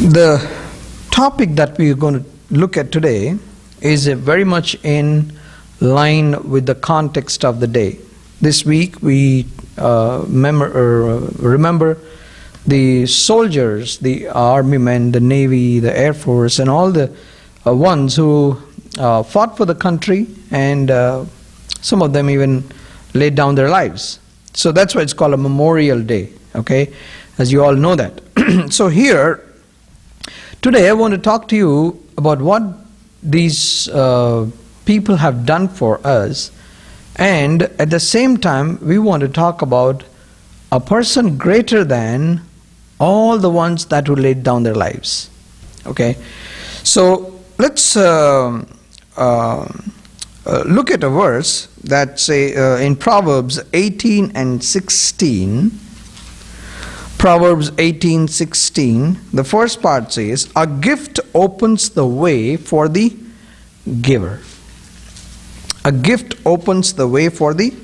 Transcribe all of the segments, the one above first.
The topic that we are going to look at today is very much in line with the context of the day. This week we uh, uh, remember the soldiers, the army men, the navy, the air force, and all the uh, ones who uh, fought for the country, and uh, some of them even laid down their lives. So that's why it's called a Memorial Day. Okay, as you all know that. so here Today, I want to talk to you about what these uh, people have done for us, and at the same time, we want to talk about a person greater than all the ones that who laid down their lives. Okay, so let's uh, uh, uh look at a verse that say uh, in Proverbs 18 and 16. Proverbs 18:16 the first part says a gift opens the way for the giver. A gift opens the way for the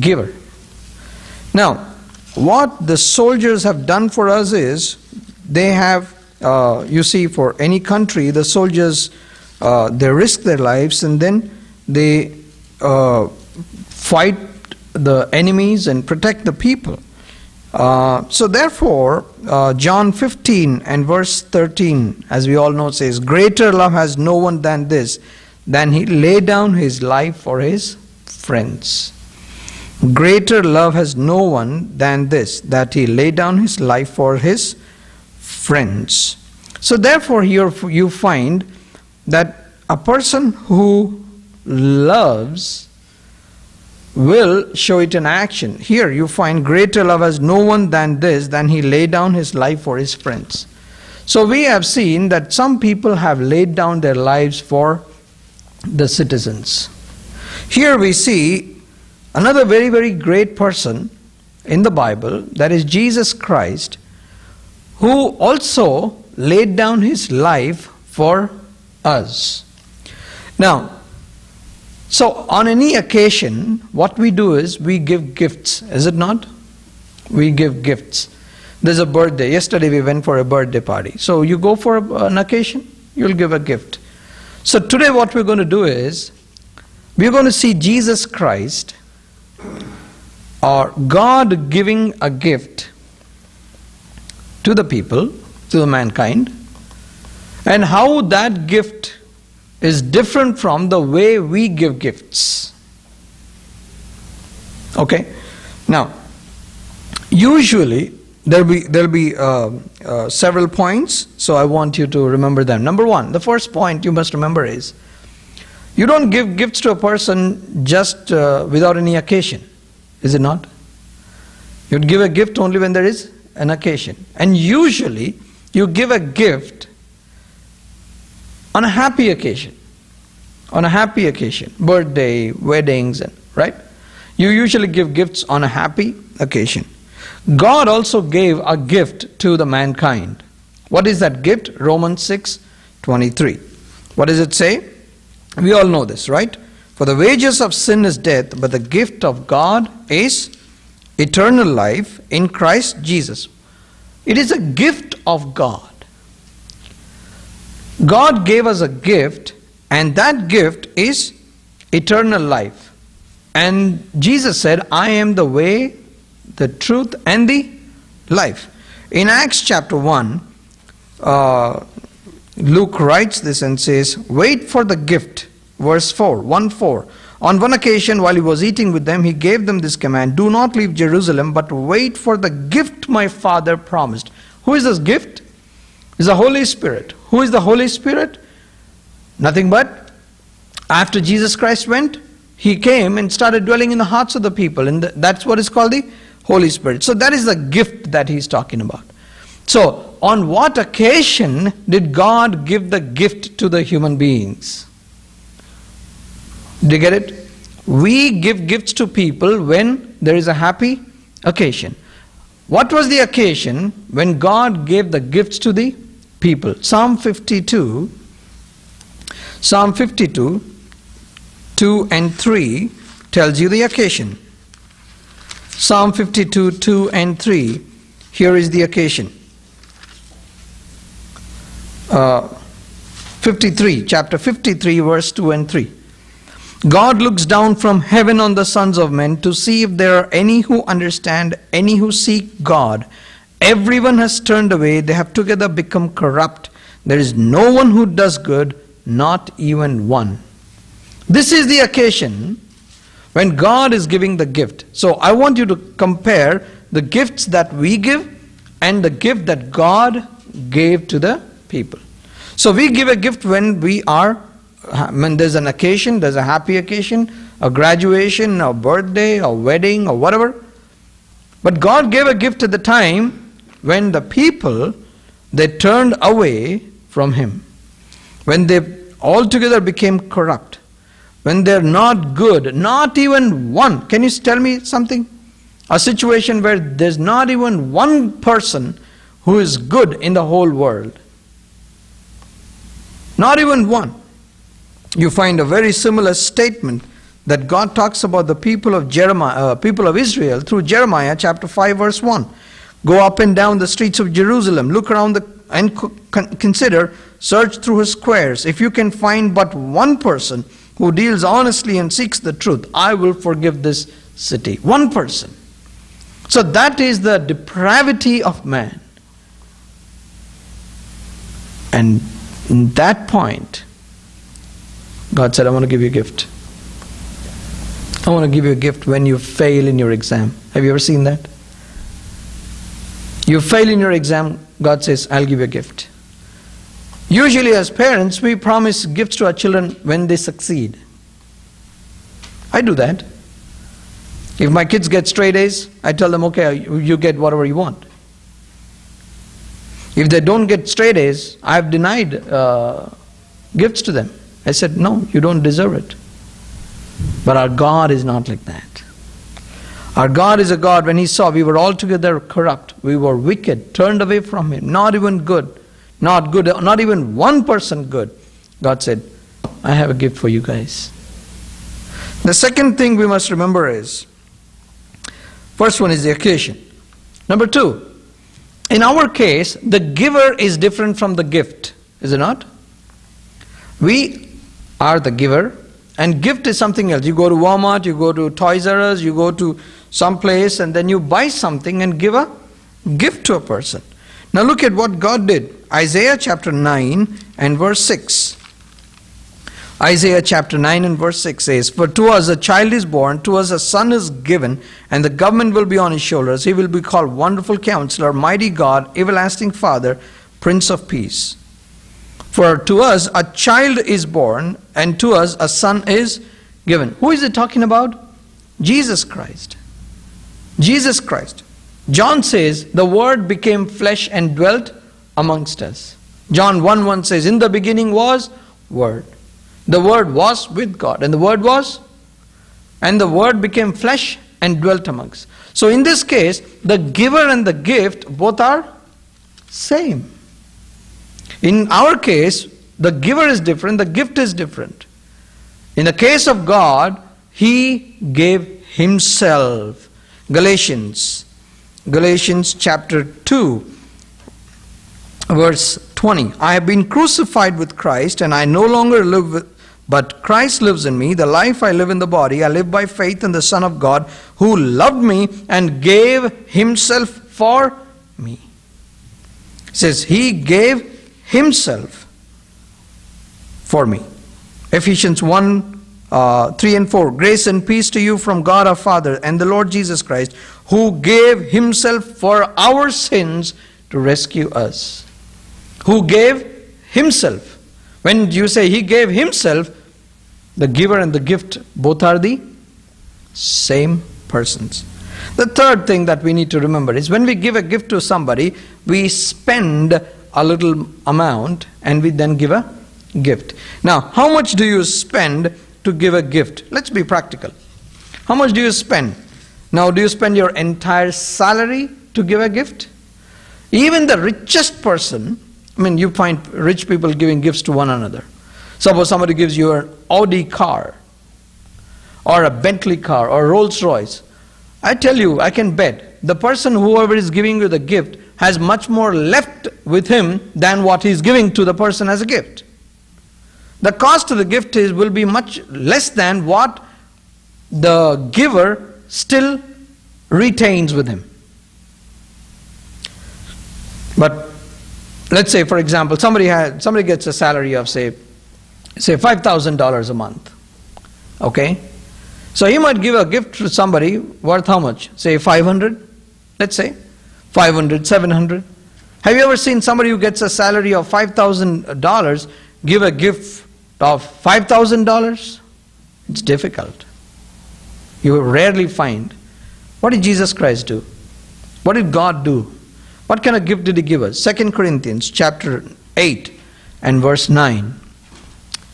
giver. Now what the soldiers have done for us is they have uh, you see for any country the soldiers uh, they risk their lives and then they uh, fight the enemies and protect the people uh, so therefore, uh, John 15 and verse 13, as we all know, says, Greater love has no one than this, than he lay down his life for his friends. Greater love has no one than this, that he lay down his life for his friends. So therefore, here you find that a person who loves will show it in action. Here you find greater love has no one than this, than he laid down his life for his friends. So we have seen that some people have laid down their lives for the citizens. Here we see another very, very great person in the Bible, that is Jesus Christ, who also laid down his life for us. Now, so, on any occasion, what we do is we give gifts, is it not? We give gifts. There's a birthday. Yesterday we went for a birthday party. So, you go for an occasion, you'll give a gift. So, today what we're going to do is we're going to see Jesus Christ or God giving a gift to the people, to the mankind, and how that gift is different from the way we give gifts. Okay? Now, usually there'll be, there'll be uh, uh, several points, so I want you to remember them. Number one, the first point you must remember is you don't give gifts to a person just uh, without any occasion, is it not? You'd give a gift only when there is an occasion. And usually, you give a gift on a happy occasion. On a happy occasion, birthday, weddings, and right? You usually give gifts on a happy occasion. God also gave a gift to the mankind. What is that gift? Romans 6 23. What does it say? We all know this, right? For the wages of sin is death, but the gift of God is eternal life in Christ Jesus. It is a gift of God. God gave us a gift, and that gift is eternal life. And Jesus said, I am the way, the truth, and the life. In Acts chapter 1, uh, Luke writes this and says, Wait for the gift. Verse 4, 1 4. On one occasion, while he was eating with them, he gave them this command Do not leave Jerusalem, but wait for the gift my Father promised. Who is this gift? Is the Holy Spirit. Who is the Holy Spirit? Nothing but after Jesus Christ went, he came and started dwelling in the hearts of the people, and that's what is called the Holy Spirit. So that is the gift that he's talking about. So, on what occasion did God give the gift to the human beings? Do you get it? We give gifts to people when there is a happy occasion. What was the occasion when God gave the gifts to the people? Psalm 52, Psalm 52, 2 and 3 tells you the occasion. Psalm 52, 2 and 3, here is the occasion. uh, 53, chapter 53, verse 2 and 3. God looks down from heaven on the sons of men to see if there are any who understand, any who seek God. Everyone has turned away, they have together become corrupt. There is no one who does good, not even one. This is the occasion when God is giving the gift. So I want you to compare the gifts that we give and the gift that God gave to the people. So we give a gift when we are, when there's an occasion, there's a happy occasion, a graduation, a birthday, a wedding, or whatever. But God gave a gift at the time when the people they turned away from Him, when they altogether became corrupt, when they're not good, not even one. Can you tell me something? A situation where there's not even one person who is good in the whole world. Not even one. You find a very similar statement that God talks about the people of Jeremiah, uh, people of Israel through Jeremiah chapter 5 verse 1. Go up and down the streets of Jerusalem, look around the, and consider, search through her squares. If you can find but one person who deals honestly and seeks the truth, I will forgive this city. One person. So that is the depravity of man. And in that point, God said, I want to give you a gift. I want to give you a gift when you fail in your exam. Have you ever seen that? You fail in your exam, God says, I'll give you a gift. Usually, as parents, we promise gifts to our children when they succeed. I do that. If my kids get straight A's, I tell them, okay, you get whatever you want. If they don't get straight A's, I've denied uh, gifts to them. I said, no, you don't deserve it. But our God is not like that. Our God is a God, when He saw we were altogether corrupt, we were wicked, turned away from Him, not even good, not good, not even one person good. God said, I have a gift for you guys. The second thing we must remember is First one is the occasion. Number two, in our case, the giver is different from the gift, is it not? We are the giver, and gift is something else. You go to Walmart, you go to Toys R Us, you go to some place, and then you buy something and give a gift to a person. Now look at what God did. Isaiah chapter 9 and verse 6. Isaiah chapter 9 and verse 6 says, For to us a child is born, to us a son is given, and the government will be on his shoulders. He will be called Wonderful Counselor, Mighty God, Everlasting Father, Prince of Peace. For to us a child is born, and to us a son is given. Who is it talking about? Jesus Christ. Jesus Christ. John says, The Word became flesh and dwelt amongst us. John 1 1 says, In the beginning was Word. The Word was with God, and the Word was, and the Word became flesh and dwelt amongst. So in this case, the giver and the gift both are same. In our case, the giver is different, the gift is different. In the case of God, He gave Himself. Galatians, Galatians chapter 2, verse 20. I have been crucified with Christ, and I no longer live but Christ lives in me. The life I live in the body, I live by faith in the Son of God who loved me and gave himself for me. It says, He gave himself for me. Ephesians 1 uh, 3 and 4. Grace and peace to you from God our Father and the Lord Jesus Christ, who gave himself for our sins to rescue us. Who gave himself. When you say he gave himself, the giver and the gift both are the same persons. The third thing that we need to remember is when we give a gift to somebody, we spend a little amount and we then give a gift. Now, how much do you spend to give a gift? Let's be practical. How much do you spend? Now, do you spend your entire salary to give a gift? Even the richest person, I mean, you find rich people giving gifts to one another. Suppose somebody gives you an Audi car or a Bentley car or Rolls Royce. I tell you, I can bet the person, whoever is giving you the gift, has much more left with him than what he's giving to the person as a gift. The cost of the gift is, will be much less than what the giver still retains with him. But let's say, for example, somebody had somebody gets a salary of say, say five thousand dollars a month. Okay, so he might give a gift to somebody worth how much? Say five hundred. Let's say 500, 700. Have you ever seen somebody who gets a salary of five thousand dollars give a gift of five thousand dollars? It's difficult. You rarely find. What did Jesus Christ do? What did God do? What kind of gift did he give us? 2 Corinthians chapter 8 and verse 9.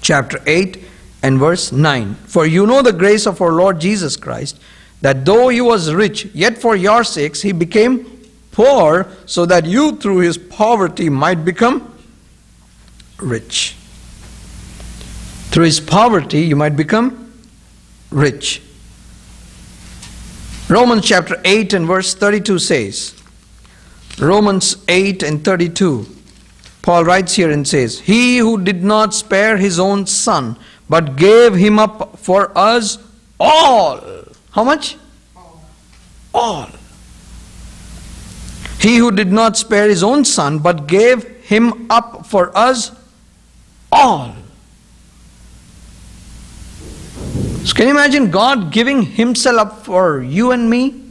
Chapter 8 and verse 9. For you know the grace of our Lord Jesus Christ, that though he was rich, yet for your sakes he became poor, so that you through his poverty might become rich. Through his poverty you might become rich. Romans chapter 8 and verse 32 says, Romans 8 and 32, Paul writes here and says, He who did not spare his own son, but gave him up for us all. How much? All. He who did not spare his own son, but gave him up for us all. So can you imagine God giving Himself up for you and me?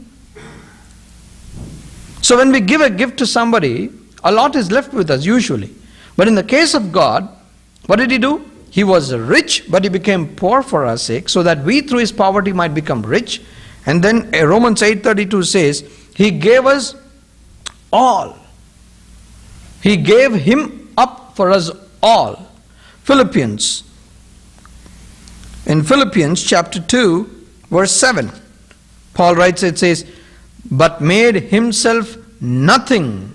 So when we give a gift to somebody, a lot is left with us usually. But in the case of God, what did He do? He was rich, but He became poor for our sake, so that we through His poverty might become rich. And then uh, Romans 8:32 says, He gave us all. He gave Him up for us all. Philippians in Philippians chapter 2, verse 7, Paul writes, it says, But made himself nothing,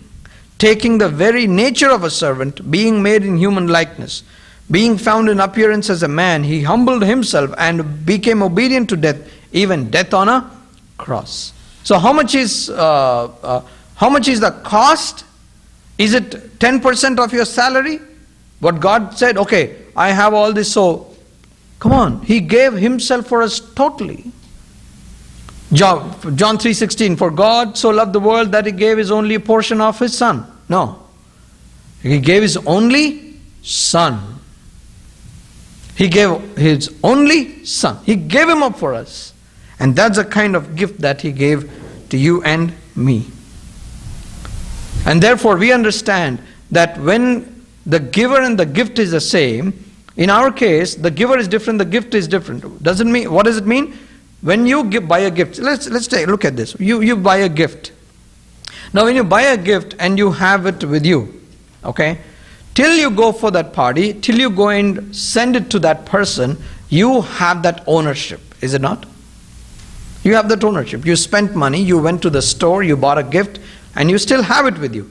taking the very nature of a servant, being made in human likeness. Being found in appearance as a man, he humbled himself and became obedient to death, even death on a cross. So, how much is uh, uh, how much is the cost? Is it ten percent of your salary? What God said, okay, I have all this, so Come on, he gave himself for us totally. John, John 3:16 For God so loved the world that he gave his only portion of his son. No. He gave his only son. He gave his only son. He gave him up for us. And that's the kind of gift that he gave to you and me. And therefore we understand that when the giver and the gift is the same, in our case, the giver is different, the gift is different. Doesn't mean what does it mean? When you give, buy a gift, let's let's take look at this. You you buy a gift. Now when you buy a gift and you have it with you, okay, till you go for that party, till you go and send it to that person, you have that ownership, is it not? You have that ownership. You spent money, you went to the store, you bought a gift, and you still have it with you.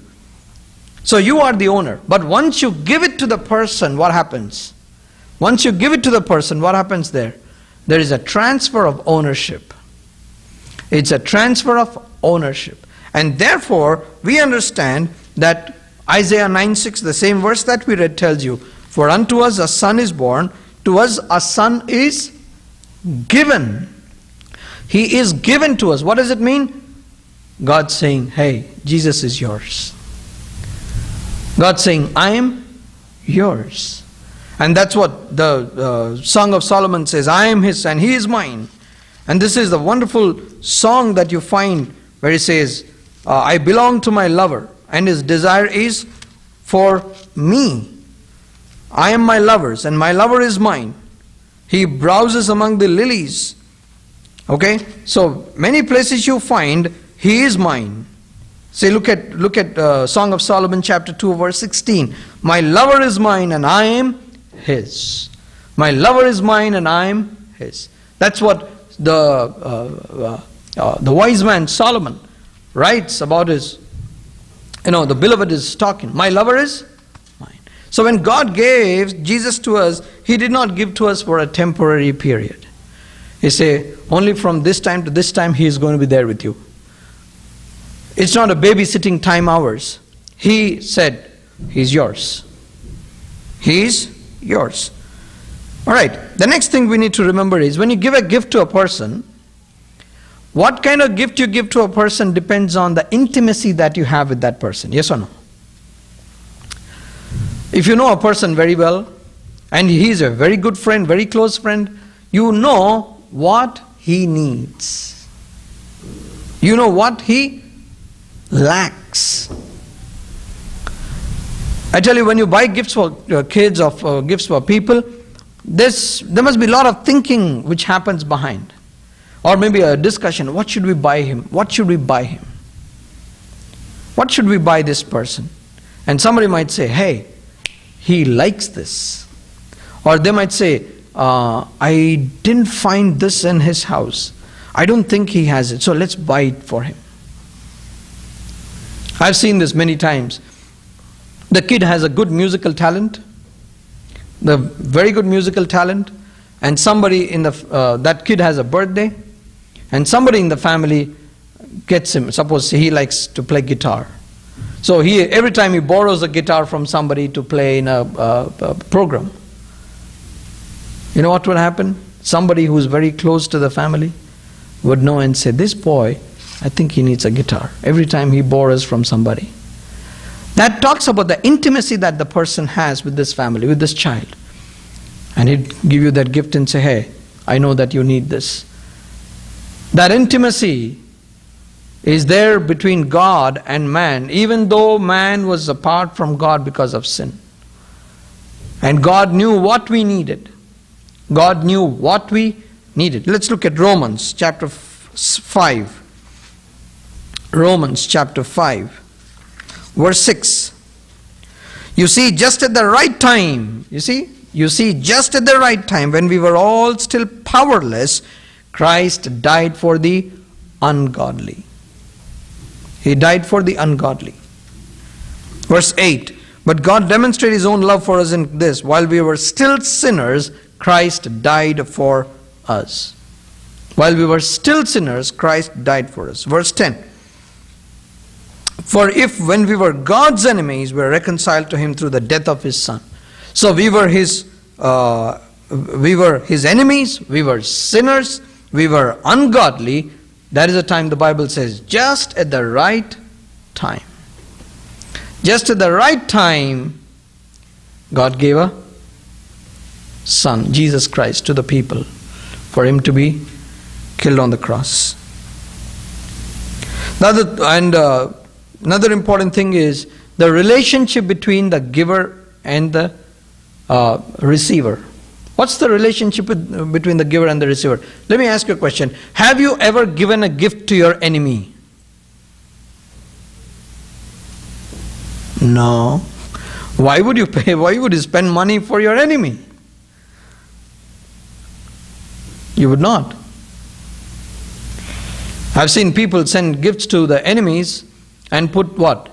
So you are the owner. But once you give it to the person, what happens? Once you give it to the person, what happens there? There is a transfer of ownership. It's a transfer of ownership. And therefore, we understand that Isaiah 9 6, the same verse that we read, tells you, For unto us a son is born, to us a son is given. He is given to us. What does it mean? God saying, Hey, Jesus is yours. God saying, I am yours. And that's what the uh, Song of Solomon says I am his and he is mine. And this is the wonderful song that you find where he says, uh, I belong to my lover, and his desire is for me. I am my lover's, and my lover is mine. He browses among the lilies. Okay? So many places you find, he is mine. Say, look at look at uh, Song of Solomon, chapter two, verse sixteen. My lover is mine, and I am his. My lover is mine and I am his. That's what the, uh, uh, uh, the wise man Solomon writes about his, you know, the beloved is talking. My lover is mine. So when God gave Jesus to us, He did not give to us for a temporary period. He say, only from this time to this time He is going to be there with you. It's not a babysitting time hours. He said, He's yours. He's yours. All right, the next thing we need to remember is when you give a gift to a person, what kind of gift you give to a person depends on the intimacy that you have with that person. Yes or no? If you know a person very well, and he is a very good friend, very close friend, you know what he needs. You know what he lacks. I tell you, when you buy gifts for uh, kids or uh, gifts for people, this, there must be a lot of thinking which happens behind. Or maybe a discussion what should we buy him? What should we buy him? What should we buy this person? And somebody might say, hey, he likes this. Or they might say, uh, I didn't find this in his house. I don't think he has it, so let's buy it for him. I've seen this many times. The kid has a good musical talent, the very good musical talent, and somebody in the uh, that kid has a birthday, and somebody in the family gets him. Suppose he likes to play guitar, so he every time he borrows a guitar from somebody to play in a, a, a program, you know what will happen? Somebody who's very close to the family would know and say, "This boy, I think he needs a guitar." Every time he borrows from somebody. That talks about the intimacy that the person has with this family, with this child. And he'd give you that gift and say, Hey, I know that you need this. That intimacy is there between God and man, even though man was apart from God because of sin. And God knew what we needed. God knew what we needed. Let's look at Romans chapter 5. Romans chapter 5 verse 6. You see, just at the right time, you see, you see, just at the right time, when we were all still powerless, Christ died for the ungodly. He died for the ungodly. Verse 8 But God demonstrated His own love for us in this while we were still sinners, Christ died for us. While we were still sinners, Christ died for us. Verse 10 for if when we were God's enemies, we were reconciled to him through the death of his son. So we were his uh, we were his enemies, we were sinners, we were ungodly. That is the time the Bible says, just at the right time. Just at the right time, God gave a son, Jesus Christ, to the people for him to be killed on the cross. Now, the, and uh, Another important thing is the relationship between the giver and the uh, receiver. What's the relationship with, between the giver and the receiver? Let me ask you a question. Have you ever given a gift to your enemy? No. Why would you pay? Why would you spend money for your enemy? You would not. I've seen people send gifts to the enemies and put what?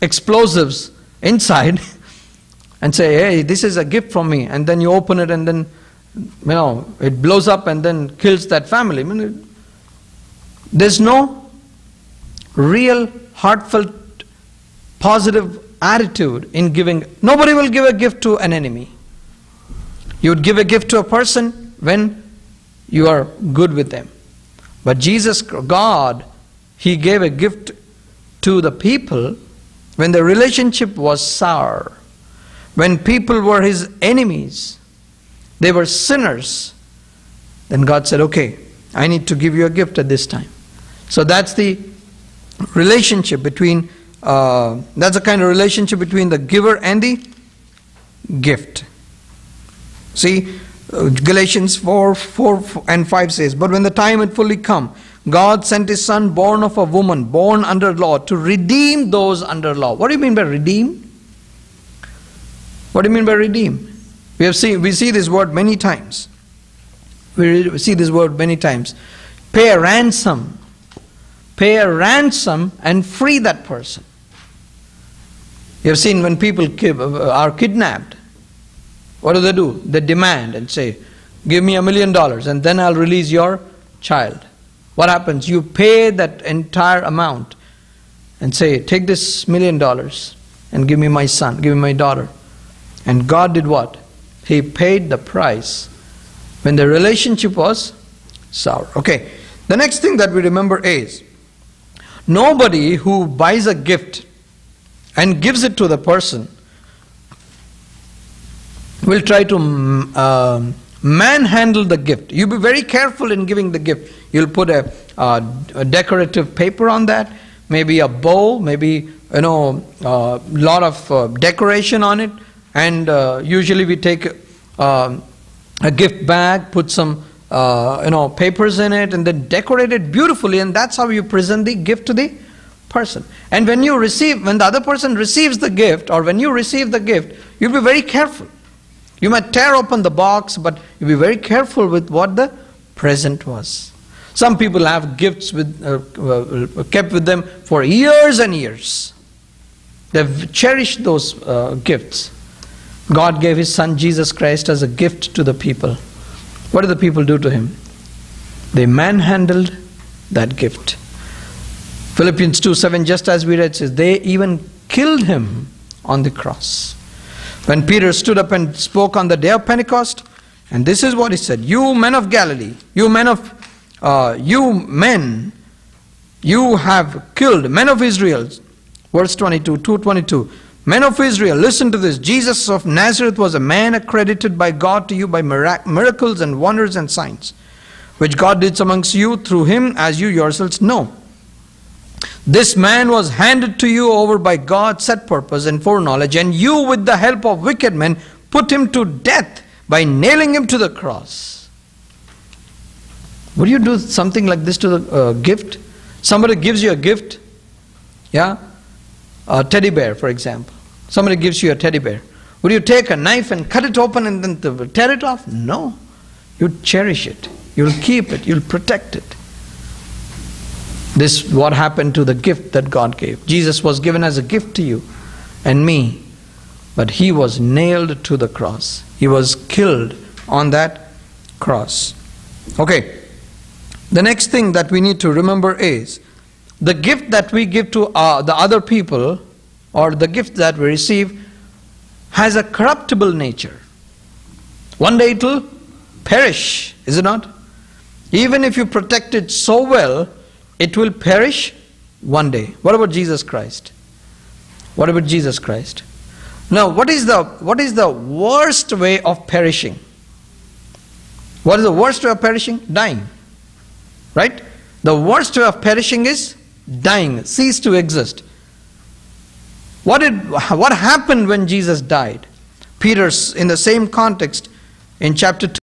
Explosives inside and say, hey, this is a gift from me. And then you open it and then, you know, it blows up and then kills that family. I mean, it, there's no real, heartfelt, positive attitude in giving. Nobody will give a gift to an enemy. You would give a gift to a person when you are good with them. But Jesus, God, He gave a gift to the people when the relationship was sour, when people were his enemies, they were sinners, then God said, Okay, I need to give you a gift at this time. So that's the relationship between, uh, that's the kind of relationship between the giver and the gift. See, uh, Galatians 4, 4 and 5 says, But when the time had fully come, God sent his son, born of a woman, born under law, to redeem those under law. What do you mean by redeem? What do you mean by redeem? We have seen we see this word many times. We see this word many times. Pay a ransom. Pay a ransom and free that person. You have seen when people are kidnapped, what do they do? They demand and say, Give me a million dollars and then I'll release your child. What happens? You pay that entire amount and say, Take this million dollars and give me my son, give me my daughter. And God did what? He paid the price when the relationship was sour. Okay, the next thing that we remember is nobody who buys a gift and gives it to the person will try to uh, manhandle the gift. You be very careful in giving the gift. You'll put a, uh, a decorative paper on that, maybe a bow, maybe you know a uh, lot of uh, decoration on it, and uh, usually we take uh, a gift bag, put some you know papers in it, and then decorate it beautifully, and that's how you present the gift to the person. And when you receive, when the other person receives the gift, or when you receive the gift, you'll be very careful you might tear open the box, but you'll be very careful with what the present was. Some people have gifts with, uh, uh, kept with them for years and years. They've cherished those uh, gifts. God gave His Son Jesus Christ as a gift to the people. What did the people do to Him? They manhandled that gift. Philippians 2 7, just as we read, says, they even killed Him on the cross. When Peter stood up and spoke on the day of Pentecost, and this is what he said You men of Galilee, you men of, uh, you men, you have killed, men of Israel. Verse 22, 222. Men of Israel, listen to this. Jesus of Nazareth was a man accredited by God to you by miracles and wonders and signs, which God did amongst you through him, as you yourselves know. This man was handed to you over by God's set purpose and foreknowledge, and you, with the help of wicked men, put him to death by nailing him to the cross. Would you do something like this to the uh, gift? Somebody gives you a gift, yeah? A teddy bear, for example. Somebody gives you a teddy bear. Would you take a knife and cut it open and then tear it off? No. You cherish it. You'll keep it. You'll protect it. This what happened to the gift that God gave. Jesus was given as a gift to you and me, but he was nailed to the cross. He was killed on that cross. Okay. The next thing that we need to remember is the gift that we give to uh, the other people or the gift that we receive has a corruptible nature. One day it will perish, is it not? Even if you protect it so well, it will perish one day. What about Jesus Christ? What about Jesus Christ? Now, what is the what is the worst way of perishing? What is the worst way of perishing? Dying. Right? The worst way of perishing is dying, cease to exist. What did what happened when Jesus died? Peter's in the same context in chapter 2